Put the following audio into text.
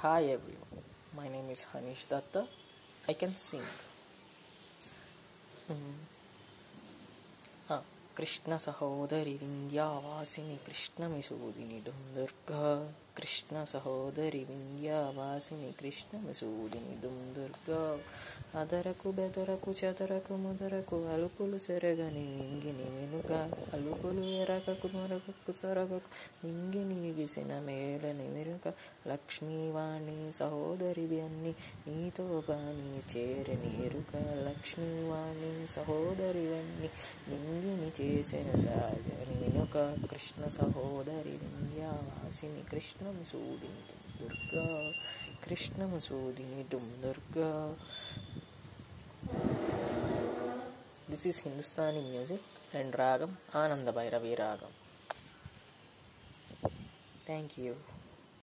Hi everyone, my name is Hanish Datta. I can sing. Hmm. Ah, Krishna సహోదరి వింధ్యావాసిని కృష్ణమిసూదిని దుర్గా కృష్ణ సహోదరి వింధ్యావాసిని కృష్ణమిసూదిని దుర్గా అదరకు బెదరకు చెదరకు ముదరకు అలుపులు సెరగని నింగిని వెనుక అలుపులు ఎరగకు మొరగకు సొరగకు నింగిని ఎగిసిన మేలని వెనుక లక్ష్మీవాణి సహోదరివి అన్ని నీతో బాని చేరనేరుక లక్ష్మీవాణి సహోదరివన్ని నింగిని చేసిన సాగని కృష్ణ సహోదరి Vindhyavasini కృష్ణము Sudini Durga కృష్ణము Sudini Durga. This is Hindustani music and ragam Ananda Bhairavi రాగం థ్యాంక్ యూ